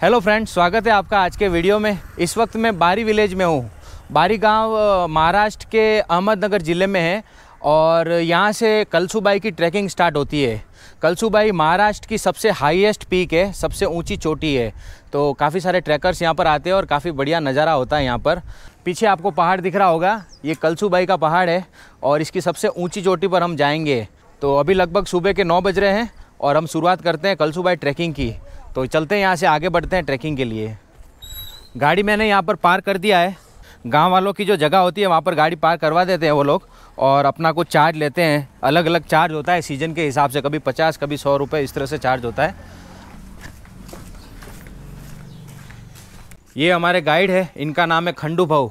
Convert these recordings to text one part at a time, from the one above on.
Hello friends स्वागत है आपका आज के वीडियो में। इस वक्त मैं बारी विलेज में हूँ। बारी गाँव महाराष्ट्र के अहमदनगर ज़िले में है और यहाँ से कलसूबाई की ट्रैकिंग स्टार्ट होती है। कलसूबाई महाराष्ट्र की सबसे हाईएस्ट पीक है, सबसे ऊँची चोटी है। तो काफ़ी सारे ट्रैकर्स यहाँ पर आते हैं और काफ़ी बढ़िया नज़ारा होता है यहाँ पर। पीछे आपको पहाड़ दिख रहा होगा। ये कलसूबाई का पहाड़ है और इसकी सबसे ऊँची चोटी पर हम जाएँगे। तो अभी लगभग सुबह के नौ बज रहे हैं और हम शुरुआत करते हैं कलसूबाई ट्रैकिंग की। तो चलते हैं यहाँ से आगे बढ़ते हैं ट्रैकिंग के लिए। गाड़ी मैंने यहाँ पर पार्क कर दिया है। गाँव वालों की जो जगह होती है, वहाँ पर गाड़ी पार्क करवा देते हैं वो लोग और अपना कुछ चार्ज लेते हैं। अलग अलग चार्ज होता है सीज़न के हिसाब से, कभी पचास, कभी सौ रुपये इस तरह से चार्ज होता है। ये हमारे गाइड है, इनका नाम है खंडू भाऊ।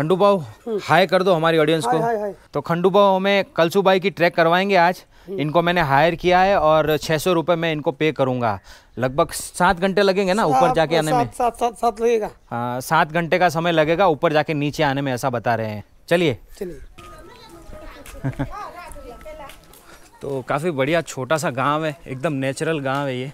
खंडू भाव हाय कर दो हमारी ऑडियंस को। हाय, हाय। तो खंडू भाऊ हमें कलसूबाई की ट्रैक करवाएँगे आज। इनको मैंने हायर किया है और छः सौ रुपये मैं इनको पे करूँगा। लगभग सात घंटे लगेंगे ना ऊपर जाके आने में? सात सात सात सात लगेगा। हाँ सात घंटे का समय लगेगा ऊपर जाके नीचे आने में ऐसा बता रहे हैं। चलिए। चलिए। तो काफ़ी बढ़िया छोटा सा गाँव है एकदम नेचुरल गाँव है ये।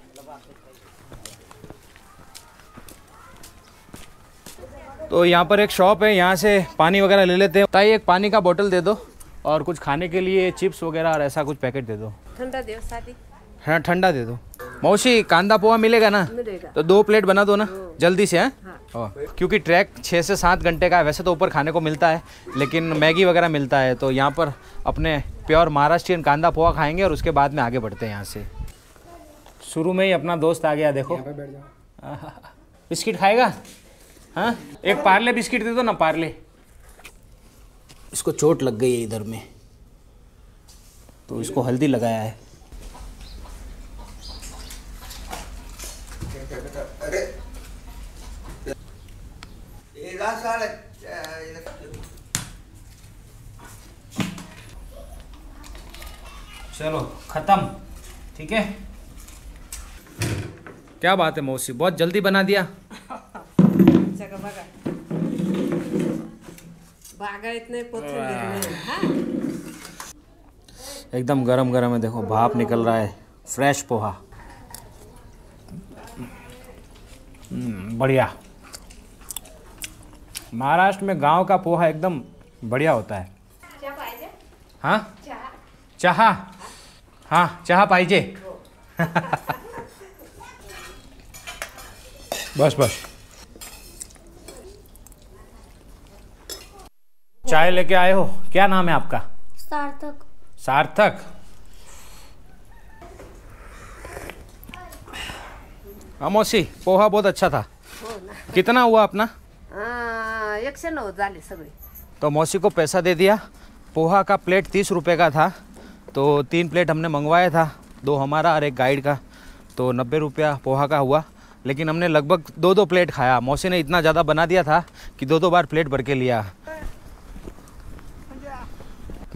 तो यहाँ पर एक शॉप है यहाँ से पानी वगैरह ले लेते हैं। ताई एक पानी का बोतल दे दो और कुछ खाने के लिए चिप्स वगैरह और ऐसा कुछ पैकेट दे दो। ठंडा देव शादी हाँ ठंडा दे दो। मौसी कांदा पोहा मिलेगा ना? मिलेगा। तो दो प्लेट बना दो ना जल्दी से है? हाँ। क्योंकि ट्रैक छः से सात घंटे का है वैसे तो ऊपर खाने को मिलता है लेकिन मैगी वगैरह मिलता है तो यहाँ पर अपने प्योर महाराष्ट्रियन कांदा पोहा खाएँगे और उसके बाद में आगे बढ़ते हैं यहाँ से। शुरू में ही अपना दोस्त आ गया देखो। बिस्किट खाएगा? हाँ? एक पार्ले बिस्किट दे दो ना पार्ले। इसको चोट लग गई है इधर में। तो इसको हल्दी लगाया है। चलो खत्म। ठीक है? क्या बात है मौसी बहुत जल्दी बना दिया। बघा. एकदम गरम गरम है देखो भाप निकल रहा है. फ्रेश पोहा. हम्म, बढ़िया. महाराष्ट्र में गाँव का पोहा एकदम बढ़िया होता है. हाँ? चहा. हाँ चहा पाहिजे. बस बस. चाय लेके आए हो? क्या नाम है आपका? सार्थक। सार्थक? अमोसी पोहा बहुत अच्छा था। कितना हुआ अपना? एकशे नऊ झाले सगळे। तो मौसी को पैसा दे दिया। पोहा का प्लेट तीस रुपए का था। तो तीन प्लेट हमने मंगवाया था दो हमारा और एक गाइड का। तो नब्बे रुपया पोहा का हुआ। लेकिन हमने लगभग दो दो प्लेट खाया। मौसी ने इतना ज़्यादा बना दिया था कि दो दो बार प्लेट भर के लिया।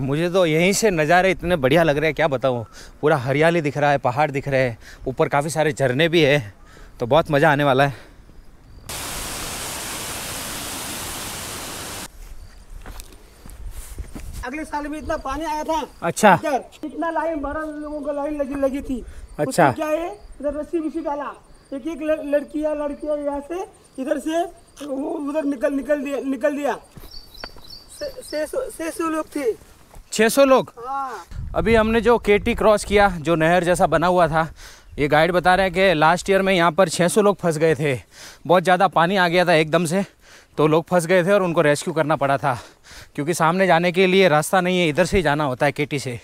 मुझे तो यहीं से नज़ारे इतने बढ़िया लग रहे हैं क्या बताऊँ। पूरा हरियाली दिख रहा है पहाड़ दिख रहे हैं ऊपर काफ़ी सारे झरने भी है तो बहुत मज़ा आने वाला है। अगले साल भी इतना पानी आया था अच्छा। इतना लाइन भरा लोगों को लाइन लगी लगी थी। अच्छा। क्या है इधर रस्सी विसी डाला। एक एक लड़- लड़कियाँ लड़कियाँ यहाँ से इधर से वो उधर निकल निकल दिया निकल दिया। से- सौ छह सौ लोग थे। 600 लोग? हाँ। अभी हमने जो केटी क्रॉस किया जो नहर जैसा बना हुआ था ये गाइड बता रहा है कि लास्ट ईयर में यहाँ पर 600 लोग फंस गए थे। बहुत ज़्यादा पानी आ गया था एकदम से तो लोग फंस गए थे और उनको रेस्क्यू करना पड़ा था। क्योंकि सामने जाने के लिए रास्ता नहीं है इधर से ही जाना होता है केटी से।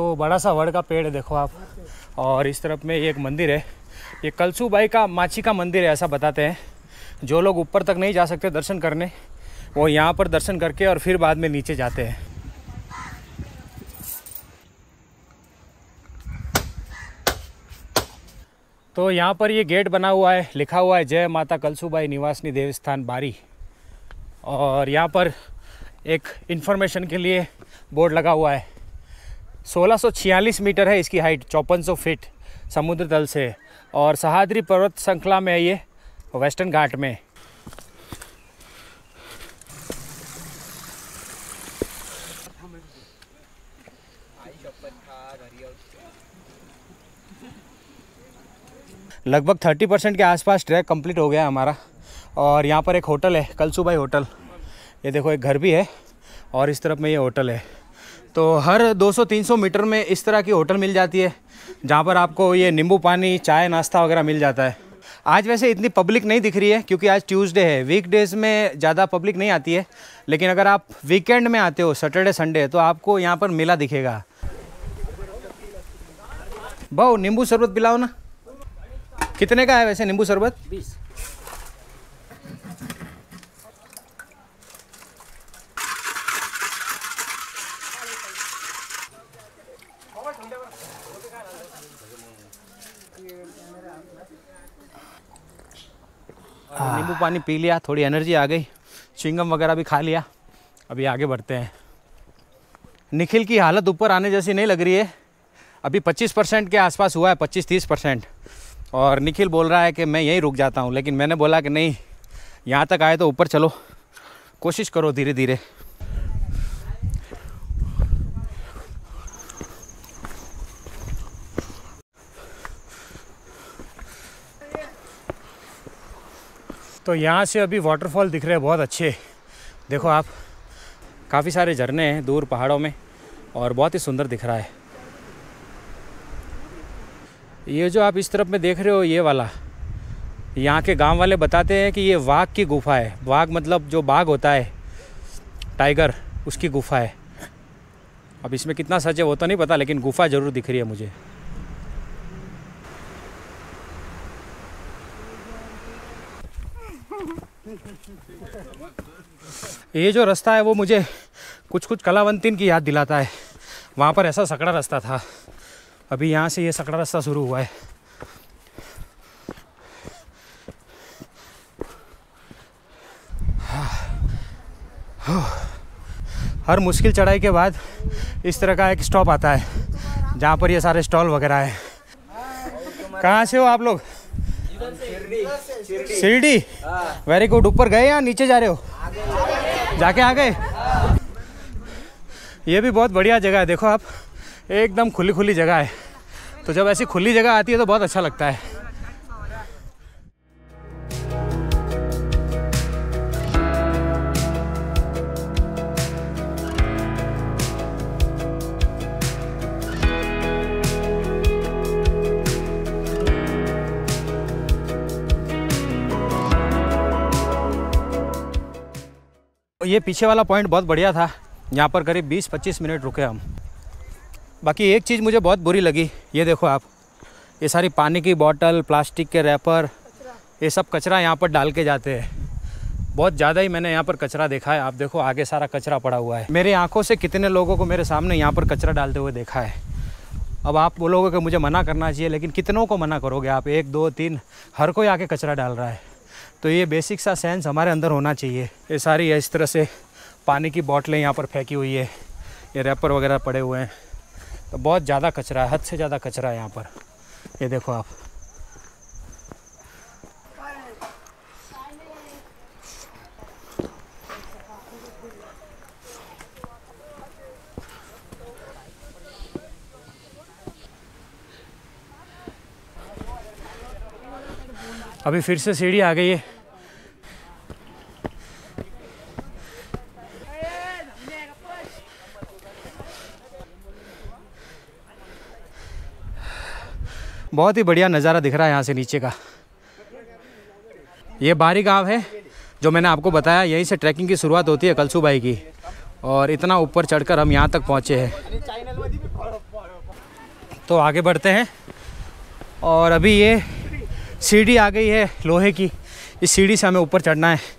तो बड़ा सा वड़ का पेड़ है देखो आप। और इस तरफ़ में एक मंदिर है। ये कलसूबाई का, माची का मंदिर है, ऐसा बताते हैं। जो लोग ऊपर तक नहीं जा सकते दर्शन करने, वो यहाँ पर दर्शन करके और फिर बाद में नीचे जाते हैं। तो यहाँ पर ये गेट बना हुआ है, लिखा हुआ है, जय माता कलसूबाई निवासनी देवस्थान बारी। और यहाँ पर एक इन्फॉर्मेशन के लिए बोर्ड लगा हुआ है। 1646 मीटर है इसकी हाइट, चौपन फीट समुद्र तल से। और सहाद्री पर्वत श्रृंखला में है ये, वेस्टर्न घाट में। लगभग थर्टी परसेंट के आसपास ट्रैक कंप्लीट हो गया हमारा। और यहाँ पर एक होटल है, कलसूबाई होटल। ये देखो, एक घर भी है और इस तरफ़ में ये होटल है। तो हर 200-300 मीटर में इस तरह की होटल मिल जाती है, जहाँ पर आपको ये नींबू पानी, चाय, नाश्ता वगैरह मिल जाता है। आज वैसे इतनी पब्लिक नहीं दिख रही है, क्योंकि आज ट्यूसडे है। वीकडेज में ज़्यादा पब्लिक नहीं आती है, लेकिन अगर आप वीकेंड में आते हो, सैटरडे, संडे तो आपको यहाँ पर मेला दिखेगा। भाऊ नींबू शरबत पिलाओ ना। कितने का है वैसे नींबू शरबत? बीस नींबू पानी पी लिया, थोड़ी एनर्जी आ गई। चिंगम वगैरह भी खा लिया। अभी आगे बढ़ते हैं। निखिल की हालत ऊपर आने जैसी नहीं लग रही है। अभी 25 परसेंट के आसपास हुआ है 25-30 परसेंट। और निखिल बोल रहा है कि मैं यहीं रुक जाता हूँ, लेकिन मैंने बोला कि नहीं, यहाँ तक आए तो ऊपर चलो। कोशिश करो धीरे धीरे तो यहाँ से अभी वाटरफॉल दिख रहे हैं बहुत अच्छे। देखो आप, काफ़ी सारे झरने हैं दूर पहाड़ों में और बहुत ही सुंदर दिख रहा है। ये जो आप इस तरफ़ में देख रहे हो, ये वाला, यहाँ के गाँव वाले बताते हैं कि ये वाघ की गुफा है। वाघ मतलब जो बाघ होता है टाइगर उसकी गुफा है। अब इसमें कितना सच है वो तो नहीं पता, लेकिन गुफा ज़रूर दिख रही है मुझे। ये जो रास्ता है वो मुझे कुछ कुछ कलावंतीन की याद दिलाता है। वहाँ पर ऐसा सकड़ा रास्ता था। अभी यहाँ से ये सकड़ा रास्ता शुरू हुआ है। हर मुश्किल चढ़ाई के बाद इस तरह का एक स्टॉप आता है जहाँ पर ये सारे स्टॉल वगैरह है। कहाँ से हो आप लोग? शिरडी। वेरी गुड ऊपर गए या नीचे जा रहे हो? जाके आ गए। ये भी बहुत बढ़िया जगह है, देखो आप। एकदम खुली खुली जगह है। तो जब ऐसी खुली जगह आती है तो बहुत अच्छा लगता है। ये पीछे वाला पॉइंट बहुत बढ़िया था। यहाँ पर करीब 20-25 मिनट रुके हम। बाकी एक चीज़ मुझे बहुत बुरी लगी, ये देखो आप। ये सारी पानी की बॉटल प्लास्टिक के रैपर ये सब कचरा यहाँ पर डाल के जाते हैं। बहुत ज़्यादा ही मैंने यहाँ पर कचरा देखा है। आप देखो, आगे सारा कचरा पड़ा हुआ है। मेरी आँखों से कितने लोगों को मेरे सामने यहाँ पर कचरा डालते हुए देखा है। अब आप बोलोगे कि मुझे मना करना चाहिए, लेकिन कितनों को मना करोगे आप? एक, दो, तीन, हर कोई आके कचरा डाल रहा है। तो ये बेसिक सा सेंस हमारे अंदर होना चाहिए। ये सारी इस तरह से पानी की बॉटलें यहाँ पर फेंकी हुई है। ये रैपर वगैरह पड़े हुए हैं। तो बहुत ज़्यादा कचरा है, हद से ज़्यादा कचरा है यहाँ पर। ये देखो आप। अभी फिर से सीढ़ी आ गई है। बहुत ही बढ़िया नज़ारा दिख रहा है यहाँ से नीचे का। ये बारी गाँव है, जो मैंने आपको बताया, यहीं से ट्रैकिंग की शुरुआत होती है कलसूबाई की। और इतना ऊपर चढ़कर हम यहाँ तक पहुँचे हैं। तो आगे बढ़ते हैं। और अभी ये सीढ़ी आ गई है लोहे की। इस सीढ़ी से हमें ऊपर चढ़ना है।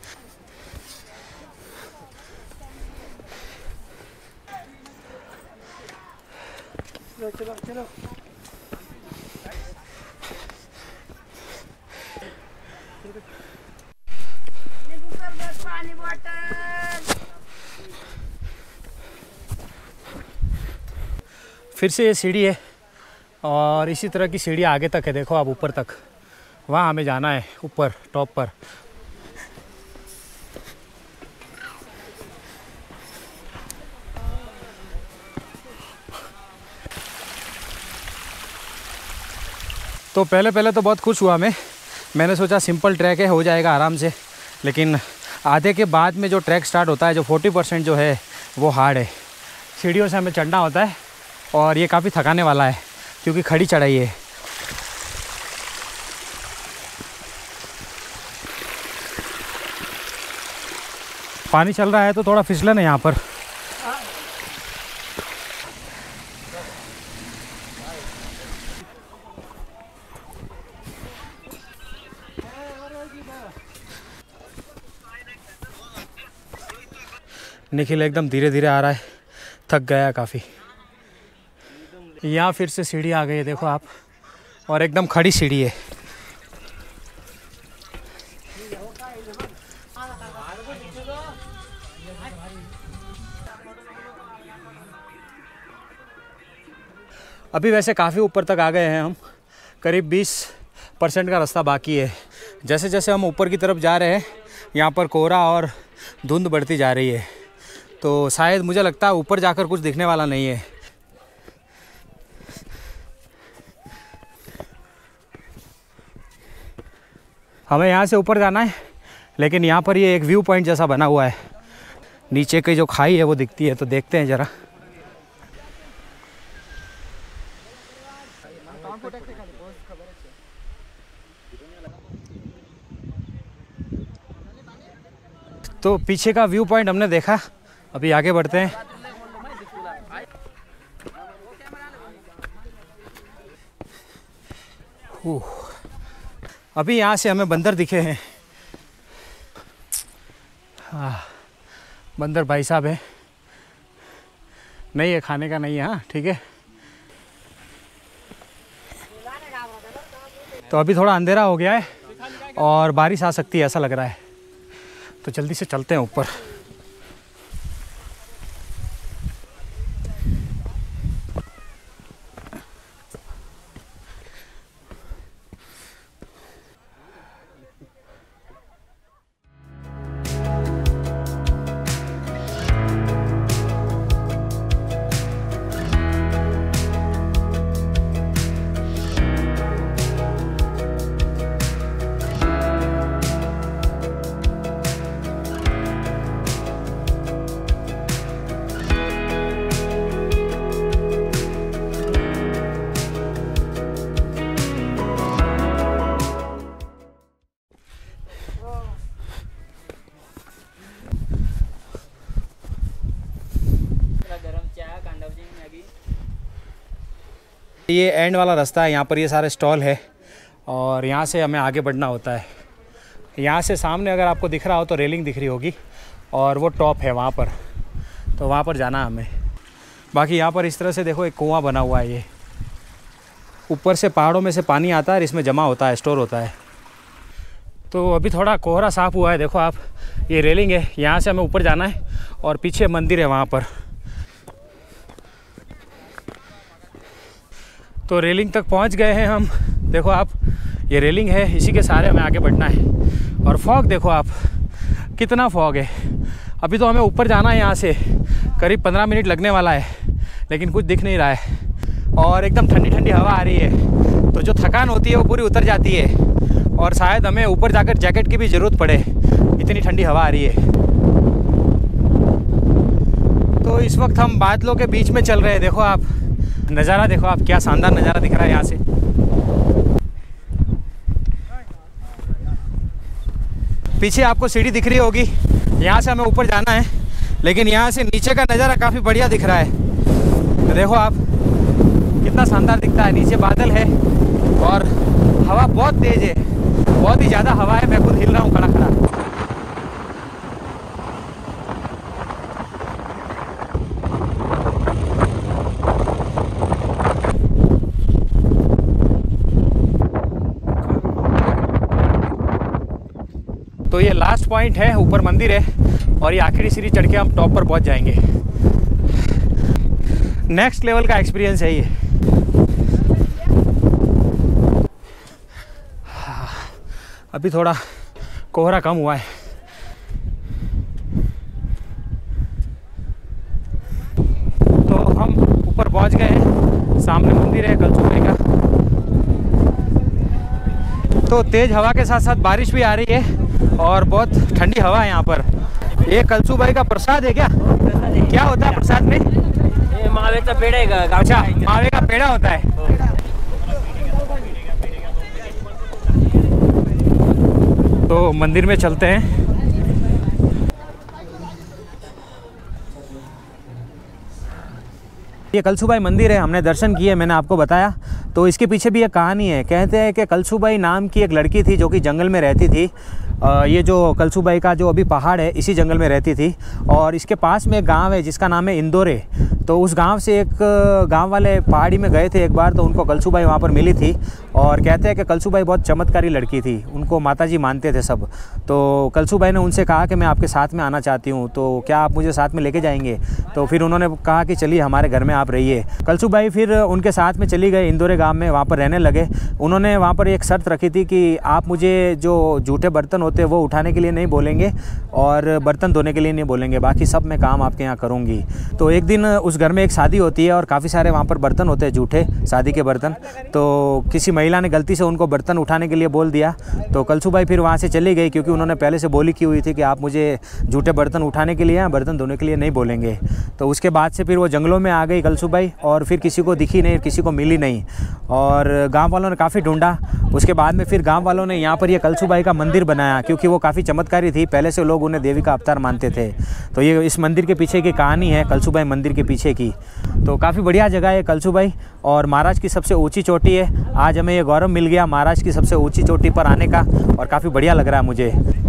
फिर से ये सीढ़ी है और इसी तरह की सीढ़ी आगे तक है, देखो आप ऊपर तक। वहाँ हमें जाना है, ऊपर, टॉप पर। तो पहले पहले तो बहुत खुश हुआ मैं। मैंने सोचा सिंपल ट्रैक है, हो जाएगा आराम से। लेकिन आधे के बाद में जो ट्रैक स्टार्ट होता है, जो 40 परसेंट जो है, वो हार्ड है। सीढ़ियों से हमें चढ़ना होता है और ये काफ़ी थकाने वाला है, क्योंकि खड़ी चढ़ाई है। पानी चल रहा है तो थोड़ा फिसलन है यहाँ पर। निखिल एकदम धीरे धीरे आ रहा है। थक गया काफ़ी। यहाँ फिर से सीढ़ी आ गई है, देखो आप। और एकदम खड़ी सीढ़ी है। अभी वैसे काफ़ी ऊपर तक आ गए हैं हम। करीब 20 परसेंट का रास्ता बाकी है। जैसे जैसे हम ऊपर की तरफ़ जा रहे हैं, यहाँ पर कोहरा और धुंध बढ़ती जा रही है। तो शायद मुझे लगता है ऊपर जाकर कुछ दिखने वाला नहीं है। हमें यहाँ से ऊपर जाना है, लेकिन यहाँ पर ये एक व्यू पॉइंट जैसा बना हुआ है। नीचे की जो खाई है वो दिखती है तो देखते हैं ज़रा। तो पीछे का व्यू पॉइंट हमने देखा। अभी आगे बढ़ते हैं। अभी यहाँ से हमें बंदर दिखे हैं। हाँ बंदर भाई साहब है। नहीं है, खाने का नहीं है हाँ ठीक है। तो अभी थोड़ा अंधेरा हो गया है और बारिश आ सकती है, ऐसा लग रहा है। तो जल्दी से चलते हैं ऊपर। ये एंड वाला रास्ता है, यहाँ पर ये सारे स्टॉल है और यहाँ से हमें आगे बढ़ना होता है। यहाँ से सामने अगर आपको दिख रहा हो तो रेलिंग दिख रही होगी और वो टॉप है वहाँ पर। तो वहाँ पर जाना हमें। बाकी यहाँ पर इस तरह से देखो एक कुआँ बना हुआ है ये। ऊपर से पहाड़ों में से पानी आता है और इसमें जमा होता है स्टोर होता है। तो अभी थोड़ा कोहरा साफ़ हुआ है, देखो आप। ये रेलिंग है, यहाँ से हमें ऊपर जाना है और पीछे मंदिर है वहाँ पर। तो रेलिंग तक पहुँच गए हैं हम। देखो आप, ये रेलिंग है, इसी के सहारे हमें आगे बढ़ना है। और फॉग देखो आप, कितना फॉग है। अभी तो हमें ऊपर जाना है यहाँ से, करीब पंद्रह मिनट लगने वाला है, लेकिन कुछ दिख नहीं रहा है। और एकदम ठंडी ठंडी हवा आ रही है तो जो थकान होती है वो पूरी उतर जाती है। और शायद हमें ऊपर जाकर जैकेट की भी ज़रूरत पड़े, इतनी ठंडी हवा आ रही है। तो इस वक्त हम बादलों के बीच में चल रहे हैं, देखो आप। नज़ारा देखो आप, क्या शानदार नज़ारा दिख रहा है यहाँ से। पीछे आपको सीढ़ी दिख रही होगी। यहाँ से हमें ऊपर जाना है, लेकिन यहाँ से नीचे का नज़ारा काफ़ी बढ़िया दिख रहा है। तो देखो आप, कितना शानदार दिखता है, नीचे बादल है और हवा बहुत तेज़ है। बहुत ही ज़्यादा हवा है, मैं खुद हिल रहा हूँ खड़ा खड़ा तो ये लास्ट पॉइंट है, ऊपर मंदिर है और ये आखिरी सीढ़ी चढ़ के हम टॉप पर पहुँच जाएँगे। नेक्स्ट लेवल का एक्सपीरियंस है ये। अभी थोड़ा कोहरा कम हुआ है। तो हम ऊपर पहुँच गए हैं। सामने मंदिर है कलसुबाई का। तो तेज़ हवा के साथ साथ बारिश भी आ रही है। और बहुत ठंडी हवा है यहाँ पर। ये कलसुबाई का प्रसाद है क्या? क्या होता है प्रसाद में? हे आहे का गावच्या अच्छा मावे का पेड़ा होता है। तो मंदिर में चलते हैं। ये कलसुबाई मंदिर है हमने दर्शन किए मैंने आपको बताया। तो इसके पीछे भी एक कहानी है। कहते हैं कि कलसुबाई नाम की एक लड़की थी जो कि जंगल में रहती थी। ये जो कलसुबाई का जो अभी पहाड़ है, इसी जंगल में रहती थी। और इसके पास में एक गाँव है, जिसका नाम है इंदौरे। तो उस गाँव से एक गाँव वाले पहाड़ी में गए थे एक बार तो उनको कलसुबाई वहाँ पर मिली थी। और कहते हैं कि कलसुबाई बहुत चमत्कारी लड़की थी। उनको माताजी मानते थे सब। तो कलसुबाई ने उनसे कहा कि मैं आपके साथ में आना चाहती हूँ तो क्या आप मुझे साथ में लेके जाएँगे? तो फिर उन्होंने कहा कि चलिए, हमारे घर में आप रहिए। कलसुबाई फिर उनके साथ में चली गए इंदौरे गाँव में वहाँ पर रहने लगे। उन्होंने वहाँ पर एक शर्त रखी थी कि आप मुझे जो जूठे बर्तन होते वो उठाने के लिए नहीं बोलेंगे और बर्तन धोने के लिए नहीं बोलेंगे। बाकी सब मैं काम आपके यहाँ करूँगी। तो एक दिन उस घर में एक शादी होती है और काफ़ी सारे वहाँ पर बर्तन होते हैं, जूठे, शादी के बर्तन। तो किसी महिला ने गलती से उनको बर्तन उठाने के लिए बोल दिया। तो कलसुबाई फिर वहाँ से चली गई क्योंकि उन्होंने पहले से बोली की हुई थी कि आप मुझे जूठे बर्तन उठाने के लिए या बर्तन धोने के लिए नहीं बोलेंगे। तो उसके बाद से फिर वो जंगलों में आ गई कलसुबाई और फिर किसी को दिखी नहीं, किसी को मिली नहीं। और गाँव वालों ने काफ़ी ढूंढा। उसके बाद में फिर गाँव वालों ने यहाँ पर ये कलसुबाई का मंदिर बनाया। क्योंकि वो काफ़ी चमत्कारी थी। पहले से लोग उन्हें देवी का अवतार मानते थे। तो ये इस मंदिर के पीछे की कहानी है कलसुबाई मंदिर के पीछे की। तो काफ़ी बढ़िया जगह है कलसुबाई और महाराज की सबसे ऊँची चोटी है। आज हमें ये गौरव मिल गया महाराज की सबसे ऊँची चोटी पर आने का, और काफ़ी बढ़िया लग रहा है मुझे।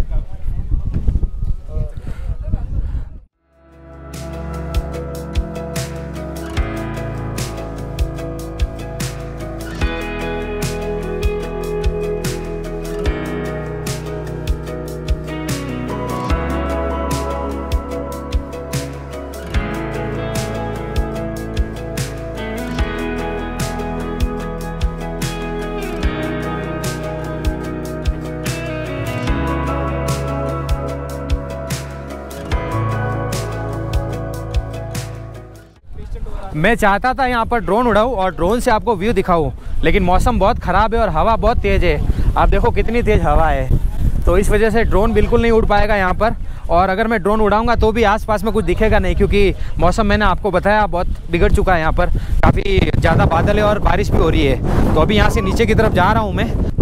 मैं चाहता था यहाँ पर ड्रोन उड़ाऊँ और ड्रोन से आपको व्यू दिखाऊँ, लेकिन मौसम बहुत ख़राब है और हवा बहुत तेज़ है। आप देखो कितनी तेज़ हवा है। तो इस वजह से ड्रोन बिल्कुल नहीं उड़ पाएगा यहाँ पर। और अगर मैं ड्रोन उड़ाऊँगा तो भी आसपास में कुछ दिखेगा नहीं, क्योंकि मौसम मैंने आपको बताया, बहुत बिगड़ चुका है यहाँ पर। काफ़ी ज़्यादा बादल है और बारिश भी हो रही है। तो अभी यहाँ से नीचे की तरफ़ जा रहा हूँ मैं।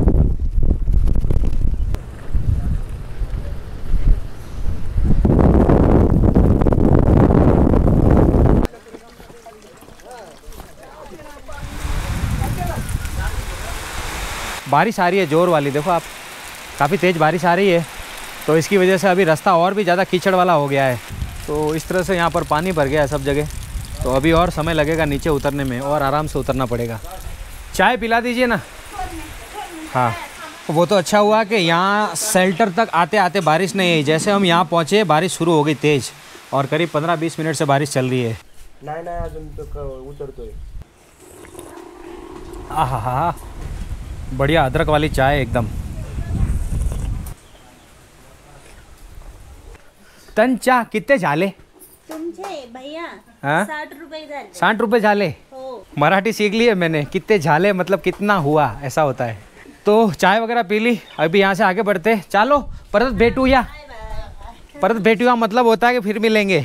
बारिश आ रही है ज़ोर वाली। देखो आप काफ़ी तेज़ बारिश आ रही है। तो इसकी वजह से अभी रास्ता और भी ज़्यादा कीचड़ वाला हो गया है। तो इस तरह से यहाँ पर पानी भर गया है सब जगह। तो अभी और समय लगेगा नीचे उतरने में और आराम से उतरना पड़ेगा। चाय पिला दीजिए ना। हाँ वो तो अच्छा हुआ कि यहाँ शेल्टर तक आते आते बारिश नहीं आई। जैसे हम यहाँ पहुँचे बारिश शुरू हो गई तेज़ और करीब पंद्रह बीस मिनट से बारिश चल रही है। नाही नाही अजून तो उतरतोय आहा हा। बढ़िया अदरक वाली चाय एकदम। तन चा कितने झाले? तुमचे भैया हाँ? साठ रुपए झाले। साठ रुपये झाले? मराठी सीख ली है मैंने कितने झाले मतलब कितना हुआ ऐसा होता है। तो चाय वगैरह पी ली अभी यहाँ से आगे बढ़ते। चलो परत भेटू या? परत भेटूया मतलब होता है कि फिर मिलेंगे।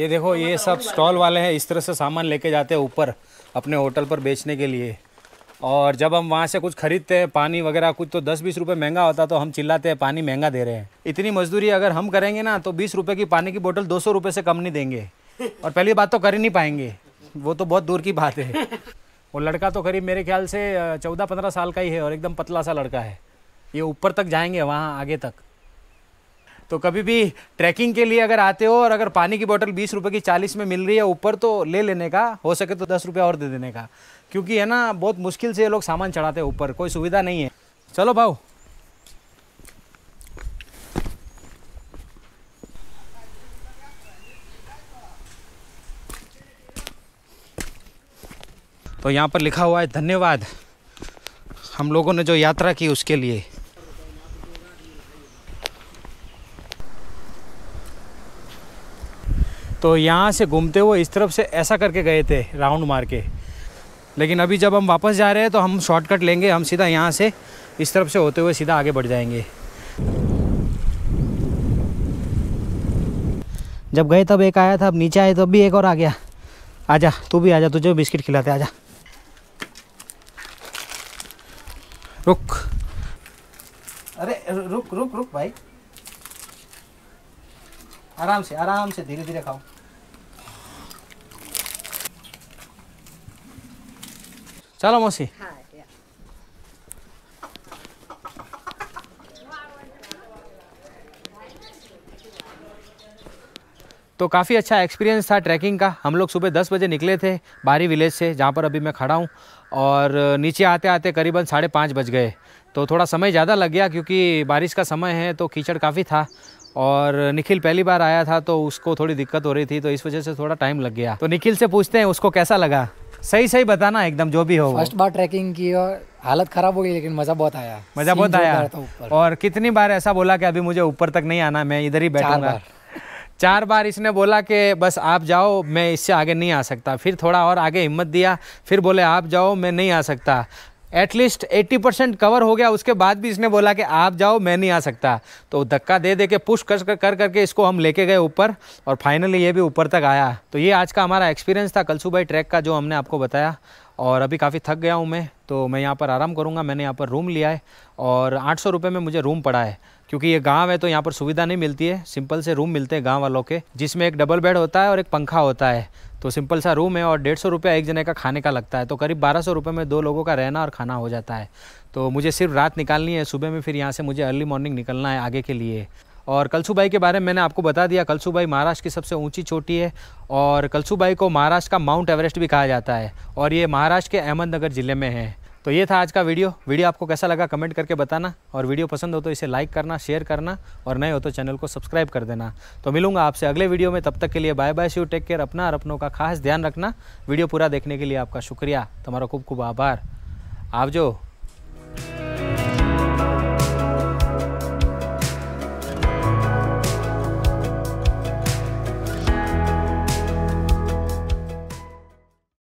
ये देखो ये सब स्टॉल वाले हैं इस तरह से सामान लेके जाते हैं ऊपर अपने होटल पर बेचने के लिए। और जब हम वहाँ से कुछ खरीदते हैं पानी वगैरह कुछ तो दस बीस रुपये महँगा होता तो हम चिल्लाते हैं पानी महँगा दे रहे हैं। इतनी मजदूरी अगर हम करेंगे ना तो बीस रुपये की पानी की बोतल दो सौ रुपये से कम नहीं देंगे। और पहली बात तो कर ही नहीं पाएँगे। वो तो बहुत दूर की बात है। वो लड़का तो करीब मेरे ख्याल से चौदह पंद्रह साल का ही है और एकदम पतला सा लड़का है। ये ऊपर तक जाएँगे वहाँ आगे तक। तो कभी भी ट्रैकिंग के लिए अगर आते हो और अगर पानी की बोतल बीस रुपए की चालीस में मिल रही है ऊपर तो ले लेने का, हो सके तो दस रुपये और दे देने का। क्योंकि है ना, बहुत मुश्किल से ये लोग सामान चढ़ाते हैं ऊपर, कोई सुविधा नहीं है। चलो भाऊ। तो यहाँ पर लिखा हुआ है, धन्यवाद। हम लोगों ने जो यात्रा की उसके लिए। तो यहाँ से घूमते हुए इस तरफ़ से ऐसा करके गए थे, राउंड मार के। लेकिन अभी जब हम वापस जा रहे हैं तो हम शॉर्टकट लेंगे, हम सीधा यहाँ से इस तरफ़ से होते हुए सीधा आगे बढ़ जाएँगे। जब गए तब एक आया था, अब नीचे आए तब भी एक और आ गया। आजा, तू भी आजा, तुझे बिस्किट खिलाते आजा। रुक। अरे, रुक रुक रुक भाई। आराम से आराम से, धीरे धीरे खाओ। चलो मौसी। तो काफ़ी अच्छा एक्सपीरियंस था ट्रैकिंग का। हम लोग सुबह दस बजे निकले थे बारी विलेज से, जहाँ पर अभी मैं खड़ा हूँ। और नीचे आते आते करीबन साढ़े पाँच बज गए। तो थोड़ा समय ज़्यादा लग गया क्योंकि बारिश का समय है तो कीचड़ काफ़ी था। और निखिल पहली बार आया था तो उसको थोड़ी दिक्कत हो रही थी तो इस वजह से थोड़ा टाइम लग गया। तो निखिल से पूछते हैं उसको कैसा लगा? सही सही बताना एकदम जो भी हो फ़र्स्ट बार ट्रैकिंग की और हालत खराब हो गई लेकिन मज़ा बहुत आया। मज़ा बहुत आया। और कितनी बार ऐसा बोला कि अभी मुझे ऊपर तक नहीं आना मैं इधर ही बैठूँगा। चार बार इसने बोला कि बस आप जाओ मैं इससे आगे नहीं आ सकता। फिर थोड़ा और आगे हिम्मत दिया फिर बोले आप जाओ मैं नहीं आ सकता। एटलीस्ट 80 परसेंट कवर हो गया। उसके बाद भी इसने बोला कि आप जाओ, मैं नहीं आ सकता। तो धक्का दे दे के पुश कर कर कर, करके इसको हम लेके गए ऊपर और फाइनली ये भी ऊपर तक आया। तो ये आज का हमारा एक्सपीरियंस था कलसू भाई ट्रैक का जो हमने आपको बताया। और अभी काफ़ी थक गया हूँ मैं तो मैं यहाँ पर आराम करूँगा। मैंने यहाँ पर रूम लिया है और आठ सौ रुपये में मुझे रूम पड़ा है। क्योंकि ये गाँव है तो यहाँ पर सुविधा नहीं मिलती है। सिंपल से रूम मिलते हैं गाँव वालों के, जिसमें एक डबल बेड होता है और एक पंखा होता है। तो सिंपल सा रूम है और डेढ़ सौ रुपया एक जने का खाने का लगता है। तो करीब बारह सौ रुपये में दो लोगों का रहना और खाना हो जाता है। तो मुझे सिर्फ़ रात निकालनी है, सुबह में फिर यहाँ से मुझे अर्ली मॉर्निंग निकलना है आगे के लिए। और कलसू भाई के बारे में मैंने आपको बता दिया कलसू भाई महाराष्ट्र की सबसे ऊँची चोटी है और कलसू भाई को महाराष्ट्र का माउंट एवरेस्ट भी कहा जाता है और ये महाराष्ट्र के अहमदनगर ज़िले में है। तो ये था आज का वीडियो। वीडियो आपको कैसा लगा कमेंट करके बताना और वीडियो पसंद हो तो इसे लाइक करना, शेयर करना और नए हो तो चैनल को सब्सक्राइब कर देना। तो मिलूँगा आपसे अगले वीडियो में, तब तक के लिए bye bye Shiv take care अपना और अपनों का खास ध्यान रखना। वीडियो पूरा देखने के लिए आपका शुक्रिया। तुम्हारा खूब खूब आभार। आप जो